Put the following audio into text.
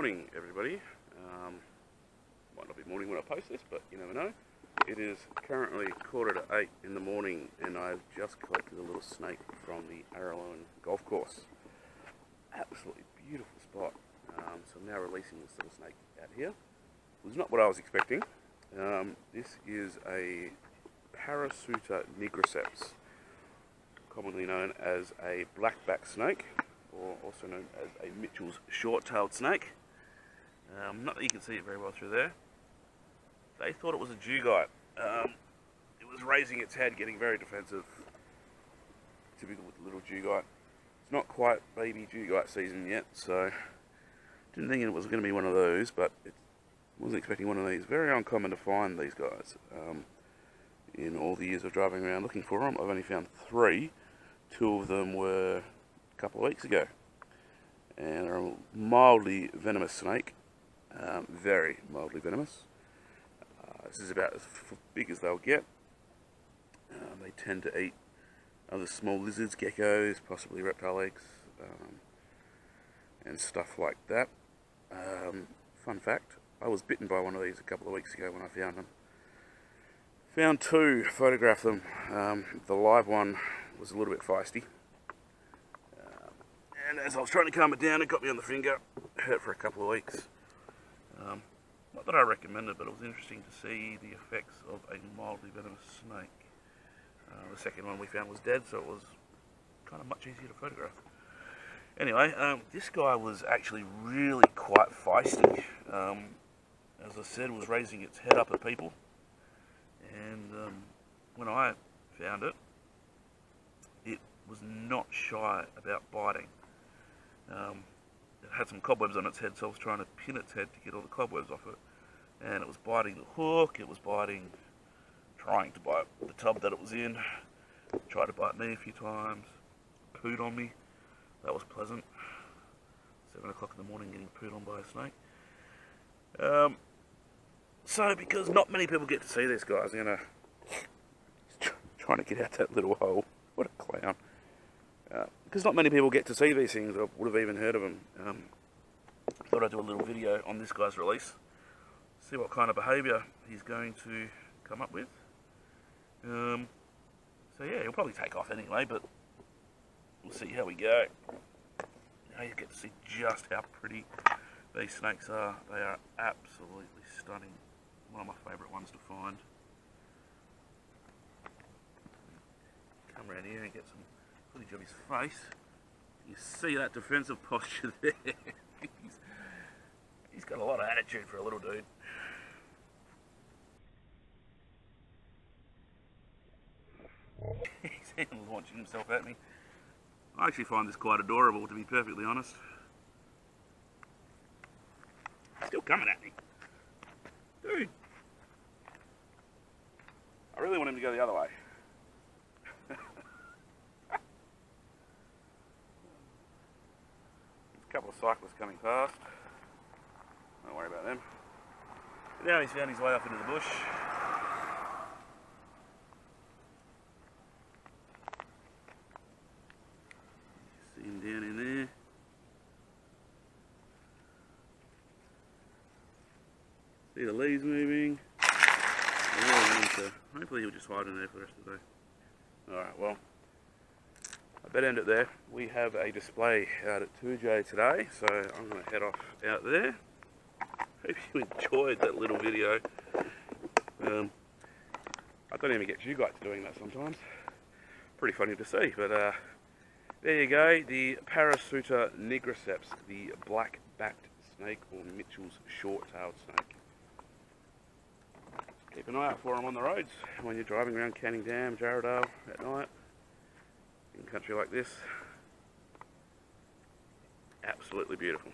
Morning, everybody. Um, might not be morning when I post this, but you never know. It is currently quarter to eight in the morning, and I've just collected a little snake from the Araluen Golf Course. Absolutely beautiful spot. Um, so I'm now releasing this little snake out here. It was not what I was expecting. Um, this is a Parasuta nigriceps, commonly known as a blackback snake or also known as a Mitchell's short-tailed snake. Um, not that you can see it very well through there. They thought it was a dugite. Um, it was raising its head, getting very defensive. Typical with the little dugite. It's not quite baby dugite season yet, so didn't think it was going to be one of those, but it wasn't expecting one of these. Very uncommon to find these guys. Um, in all the years of driving around looking for them, I've only found three. Two of them were a couple of weeks ago. And they're a mildly venomous snake, um, very mildly venomous. Uh, this is about as big as they'll get. Uh, they tend to eat other small lizards, geckos, possibly reptile eggs, um, and stuff like that. Um, fun fact, I was bitten by one of these a couple of weeks ago when I found them. Found two, photographed them. Um, the live one was a little bit feisty. And as I was trying to calm it down, it got me on the finger. Hurt for a couple of weeks. Um, not that I recommend it, but it was interesting to see the effects of a mildly venomous snake. Uh, the second one we found was dead, so it was kind of much easier to photograph. Anyway, um, this guy was actually really quite feisty. Um, as I said, was raising its head up at people. And um, when I found it, it was not shy about biting. It had some cobwebs on its head, so I was trying to pin its head to get all the cobwebs off it. And it was biting the hook, it was biting, trying to bite the tub that it was in. Tried to bite me a few times, pooed on me. That was pleasant. Seven o'clock in the morning getting pooed on by a snake. Um, so, because not many people get to see this, guys, you know, trying to get out that little hole. What a clown because not many people get to see these things or would have even heard of them. Um, thought I'd do a little video on this guy's release, see what kind of behaviour he's going to come up with. Um, so yeah, he'll probably take off anyway, but we'll see how we go. Now you get to see just how pretty these snakes are. They are absolutely stunning. One of my favourite ones to find. Come around here and get some footage of his face. You see that defensive posture there. he's, he's got a lot of attitude for a little dude. he's launching himself at me. I actually find this quite adorable to be perfectly honest. Still coming at me. Dude. I really want him to go the other way. Cyclists coming past. Don't worry about them. But now he's found his way off into the bush. See him down in there. See the leaves moving. Hopefully he'll just hide in there for the rest of the day. Alright, well, I better end it there. We have a display out at 2J today, so I'm going to head off out there. Hope you enjoyed that little video. Um, I don't even get you guys doing that sometimes. Pretty funny to see, but uh, there you go. The Parasuta nigriceps, the black-backed snake, or Mitchell's short-tailed snake. Keep an eye out for them on the roads when you're driving around Canning Dam, Jarrahdale at night in country like this. Absolutely beautiful.